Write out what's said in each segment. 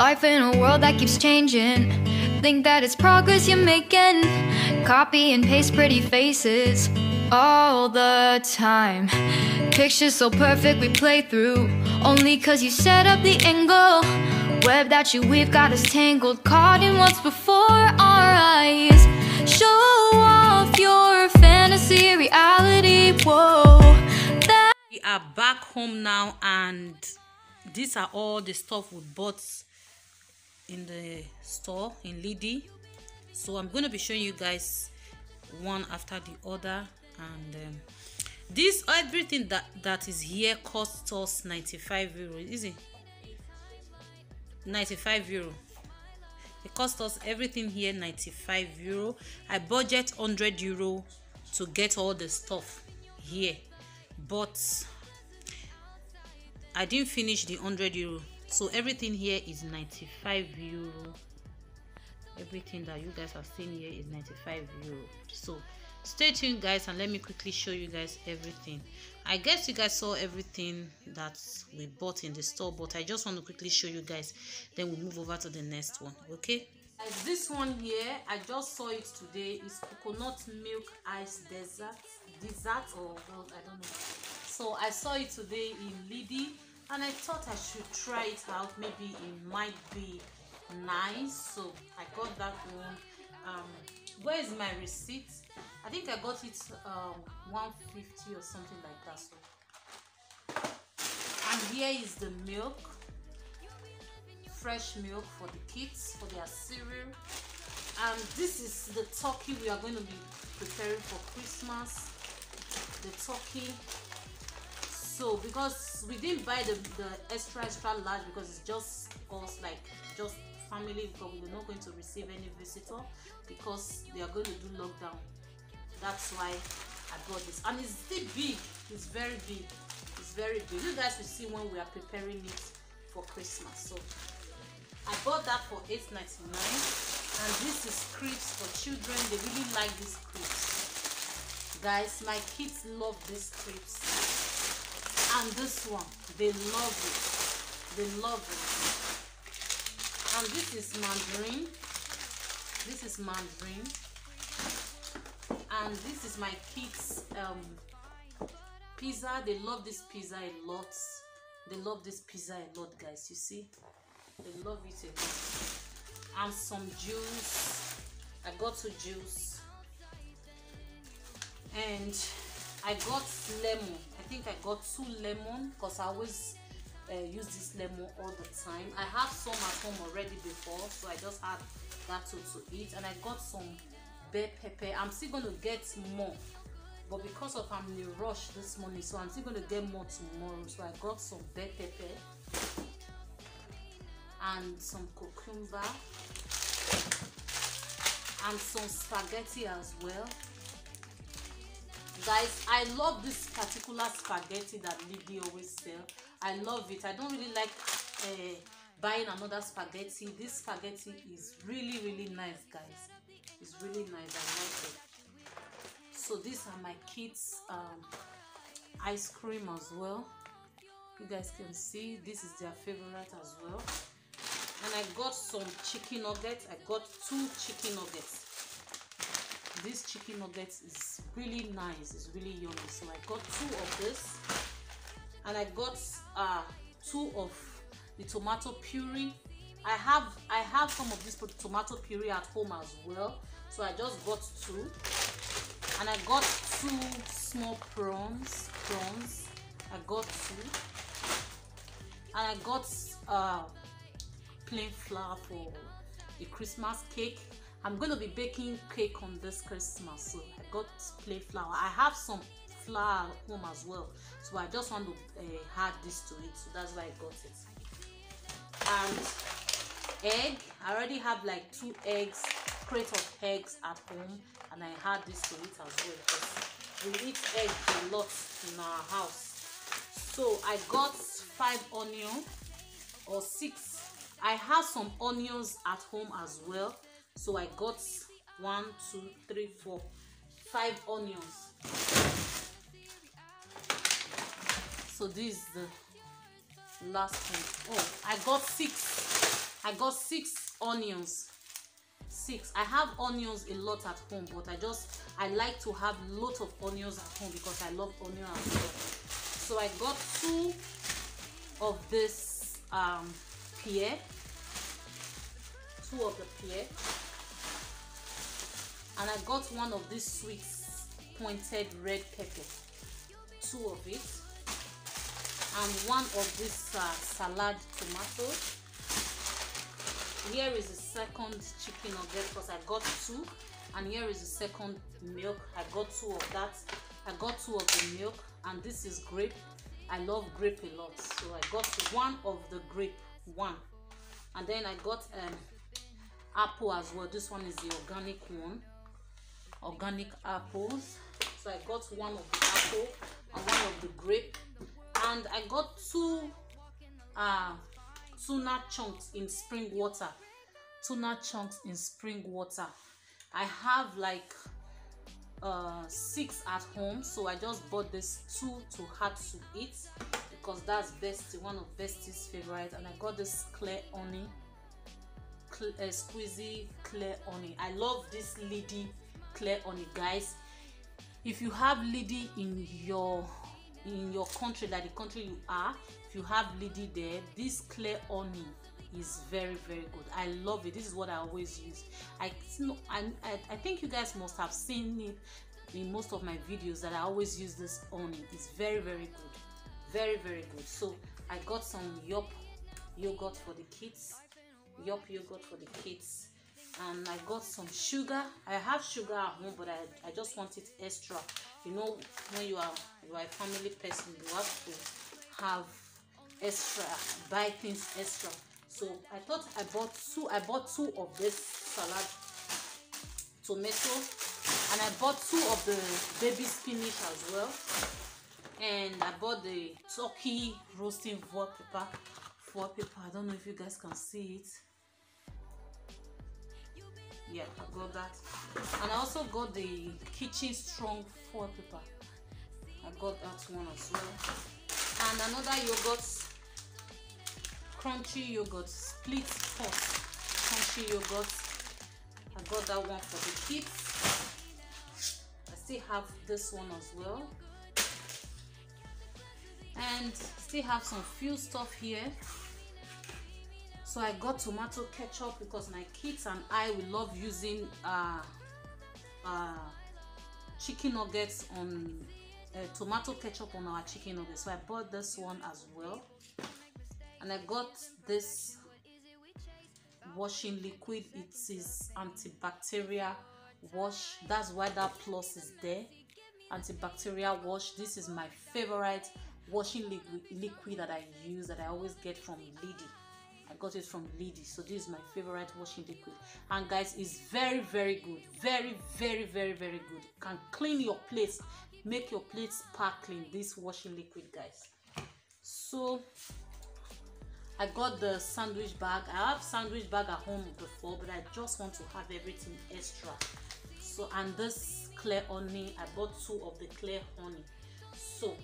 Life in a world that keeps changing. Think that it's progress you're making. Copy and paste pretty faces all the time. Pictures so perfect we play through. Only cause you set up the angle. Web that you weave got us tangled. Caught in what's before our eyes. Show off your fantasy reality. Whoa. That we are back home now and these are all the stuff we bought in the store in Liddy so I'm going to be showing you guys one after the other and um, this everything that that is here cost us 95 euro is it? 95 euro. It cost us everything here 95 euro. I budget 100 euro to get all the stuff here but i didn't finish the 100 euro so everything here is 95 euro. Everything that you guys are seeing here is 95 euro. So stay tuned guys and let me quickly show you guys everything. I guess you guys saw everything that we bought in the store but i just want to quickly show you guys. Then we'll move over to the next one okay? This one here i just saw it today. Is coconut milk ice dessert. Dessert or well, i don't know. So i saw it today in Lidl and i thought i should try it out. Maybe it might be nice. So i got that one. Um where is my receipt? I think i got it um 150 or something like that so. And here is the milk. Fresh milk for the kids for their cereal. And this is the turkey we are going to be preparing for christmas. The turkey. So because we didn't buy the the extra extra large because it's just us like just family because we're not going to receive any visitor because they are going to do lockdown. That's why i bought this. And it's still big. It's very big. It's very big. You guys will see when we are preparing it for christmas. So i bought that for 8.99 and this is crisps for children. They really like these crisps guys my kids love these crisps and this one they love it. They love it. And this is mandarin. This is mandarin. And this is my kids um pizza. They love this pizza a lot. They love this pizza a lot guys you see? They love it a lot. And some juice. I got two juice. And i got lemon think i got two lemon because i always uh, use this lemon all the time. I have some at home already before so i just add that to, to eat and i got some bell pepper. I'm still to get more but because of i'm in a rush this morning so i'm still to get more tomorrow. So i got some bell pepper and some cucumber and some spaghetti as well guys i love this particular spaghetti that Liddy always sell I love it. I don't really like uh, buying another spaghetti. This spaghetti is really, really nice, guys. It's really nice. I like it. So these are my kids' um, ice cream as well. You guys can see this is their favorite as well. And I got some chicken nuggets. I got two chicken nuggets. This chicken nuggets is really nice. It's really yummy. So I got two of this and I got uh, two of the tomato puree. I have I have some of this tomato puree at home as well, so I just got two, and I got two small prawns. Prawns, I got two, and I got uh, plain flour for the Christmas cake. I'm going to be baking cake on this Christmas, so I got plain flour. I have some flour at home as well so i just want to uh, add this to it so that's why i got it. And egg i already have like two eggs crate of eggs at home and i add this to it as well because we eat egg a lot in our house. So i got five onion or six. I have some onions at home as well so i got one two three four five onions. So this is the last one. Oh, I got six. I got six onions. Six. I have onions a lot at home but i just i like to have lot of onions at home because i love onion as well. So i got two of this um pear. Two of the pear and i got one of these sweet pointed red pepper. Two of it. And one of this uh, salad tomato. Here is the second chicken nugget because i got two. And here is the second milk. I got two of that. I got two of the milk. And this is grape. I love grape a lot. So i got one of the grape. One. And then i got um apple as well. This one is the organic one organic apples. So i got one of the apple and one of the grape. And i got two uh tuna chunks in spring water. Tuna chunks in spring water. I have like uh six at home. So i just bought this two to have to eat because that's bestie one of bestie's favorite. And i got this clear honey cl uh, squeezy clear honey. I love this Lidl clear honey guys. If you have Lidl in your in your country like the country you are if you have Lidl there this clear honey is very very good. I love it. This is what i always use. I i i think you guys must have seen it in most of my videos that i always use this honey. It's very very good. Very very good. So i got some yop yogurt for the kids. Yop yogurt for the kids and i got some sugar. I have sugar at home but i i just want it extra. You know when you are you are a family person you have to have extra buy things extra. So i thought i bought two i bought two of this salad tomato and i bought two of the baby spinach as well. And i bought the turkey roasting foie pepper foie pepper. I don't know if you guys can see it yeah i got that. And i also got the kitchen strong foie pepper i got that one as well. And another yogurt crunchy yogurt split pot crunchy yogurt. I got that one for the kids. I still have this one as well. And still have some few stuff here so i got tomato ketchup because my kids and i we love using uh uh chicken nuggets on uh, tomato ketchup on our chicken nuggets. So i bought this one as well. And i got this washing liquid. It is antibacterial wash. That's why that plus is there. Antibacterial wash. This is my favorite washing liquid liquid that i use that i always get from i got it from Lidl so this is my favorite washing liquid. And guys it's very very good. Very very very very good. Can clean your plates. Make your plate sparkling this washing liquid guys. So i got the sandwich bag. I have sandwich bag at home before but i just want to have everything extra. So and this clear honey i bought two of the clear honey. So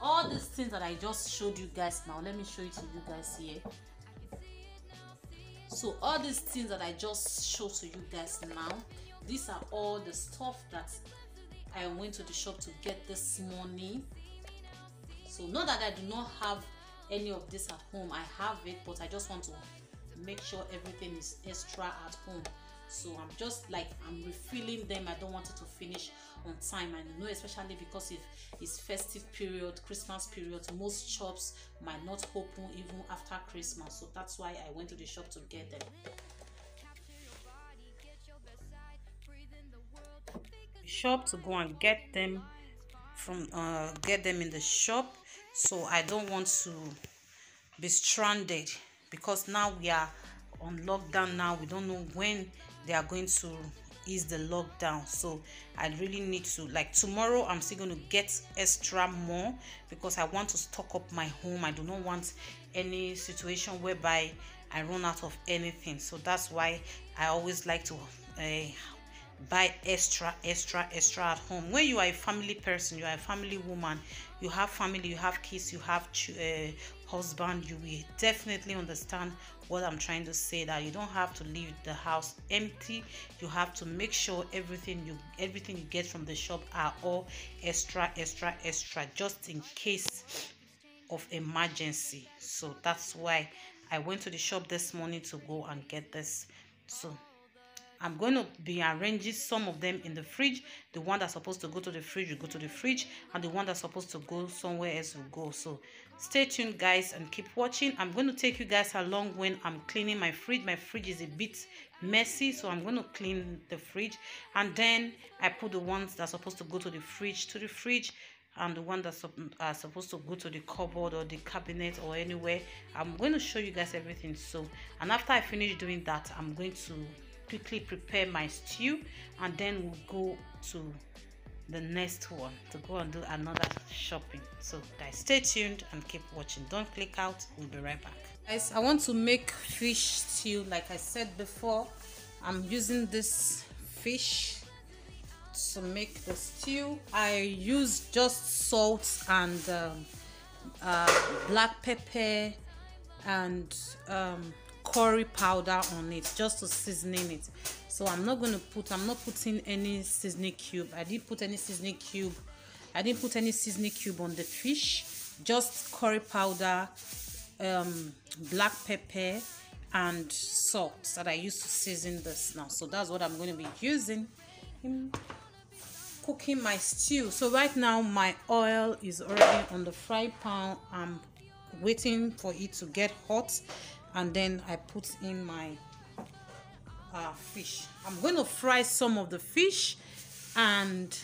all these things that i just showed you guys now let me show it to you guys here so all these things that i just showed to you guys now these are all the stuff that I went to the shop to get this morning. So not that I do not have any of this at home. I have it, but I just want to make sure everything is extra at home. So I'm just like I'm refilling them. I don't want it to finish on time. I know especially because if it's festive period, Christmas period, most shops might not open even after Christmas. So that's why I went to the shop to get them. shop to go and get them from uh, get them in the shop so i don't want to be stranded because now we are on lockdown now we don't know when they are going to ease the lockdown. So i really need to like tomorrow i'm still going to get extra more because i want to stock up my home. I do not want any situation whereby i run out of anything. So that's why i always like to uh, buy extra extra extra at home. When you are a family person you are a family woman you have family you have kids you have uh, husband you will definitely understand what i'm trying to say that you don't have to leave the house empty. You have to make sure everything you everything you get from the shop are all extra extra extra just in case of emergency. So that's why i went to the shop this morning to go and get this. So I'm going to be arranging some of them in the fridge. The one that's supposed to go to the fridge will go to the fridge. And the one that's supposed to go somewhere else will go. So stay tuned guys and keep watching. I'm going to take you guys along when I'm cleaning my fridge. My fridge is a bit messy. So I'm going to clean the fridge. And then I put the ones that's supposed to go to the fridge to the fridge and the one that's uh, supposed to go to the cupboard or the cabinet or anywhere i'm going to show you guys everything so and after i finish doing that i'm going to quickly prepare my stew and then we'll go to the next one to go and do another shopping. So guys stay tuned and keep watching. Don't click out. We'll be right back. Guys i want to make fish stew like i said before. I'm using this fish to make the stew. I use just salt and um, uh, black pepper and um, curry powder on it just to seasoning it. So i'm not going to put i'm not putting any seasoning cube. I didn't put any seasoning cube. I didn't put any seasoning cube on the fish. Just curry powder um, black pepper and salt that i used to season this now so that's what i'm going to be using in cooking my stew. So right now my oil is already on the fry pan. I'm waiting for it to get hot and then I put in my uh, fish. I'm going to fry some of the fish and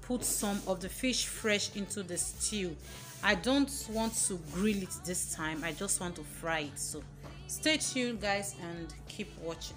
put some of the fish fresh into the stew. I don't want to grill it this time. I just want to fry it. So stay tuned guys and keep watching.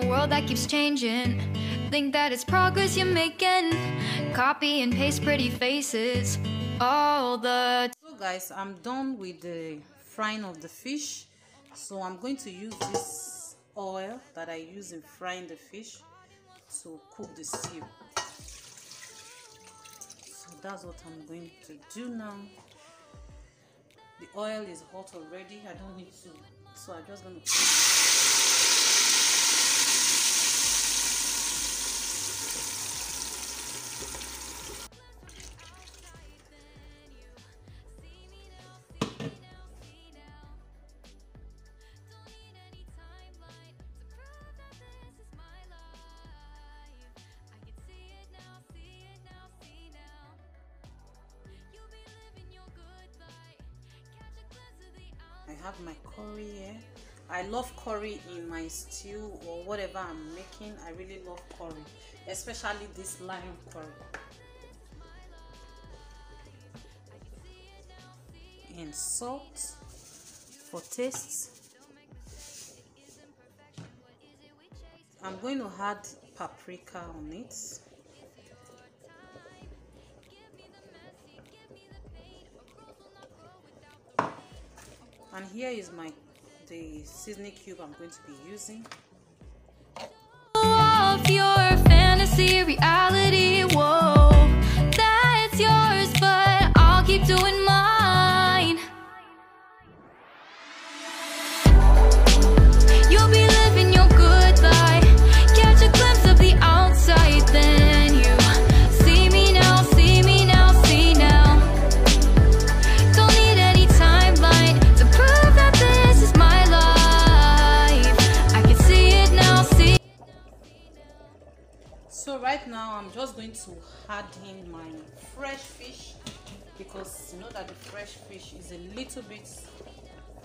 through Think that it's progress you're making. Copy and paste pretty faces all the So guys, I'm done with the frying of the fish. So I'm going to use this oil that I use in frying the fish to cook the stew. So that's what I'm going to do now. The oil is hot already. I don't need to. So I'm just going to have my curry here I love curry in my stew or whatever I'm making. I really love curry especially this lime curry. And salt for taste. I'm going to add paprika on it and here is my the seasoning cube i'm going to be using just going to add in my fresh fish because you know that the fresh fish is a little bit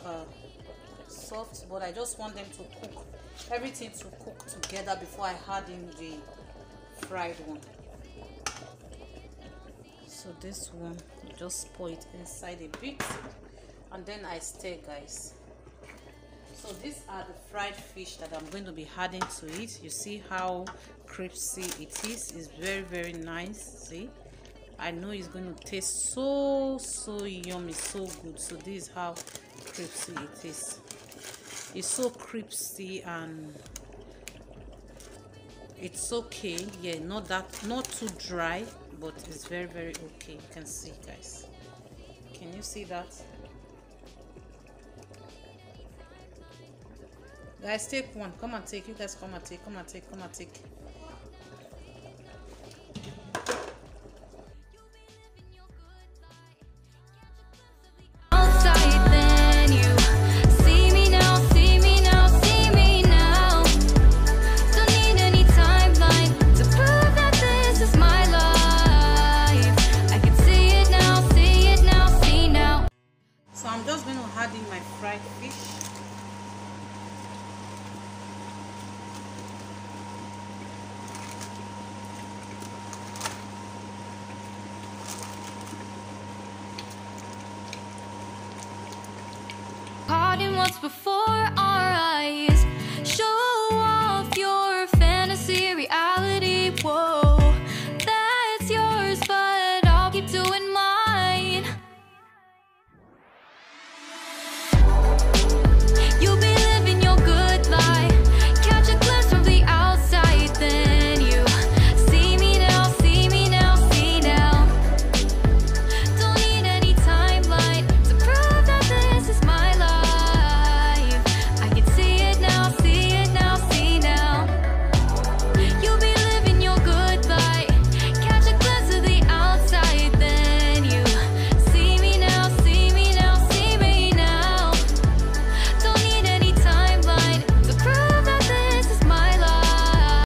uh, soft but i just want them to cook everything to cook together before i add in the fried one. So this one just pour it inside a bit and then i stir guys so these are the fried fish that i'm going to be adding to it. You see how crispy it is? It's very very nice see? I know it's going to taste so so yummy so good. So this is how crispy it is. It's so crispy and it's okay. Yeah not that not too dry but it's very very okay. You can see guys. Can you see that guys take one. Come and take. You guys come and take. Come and take. Come and take. So i'm just going to add in my fried fish Before our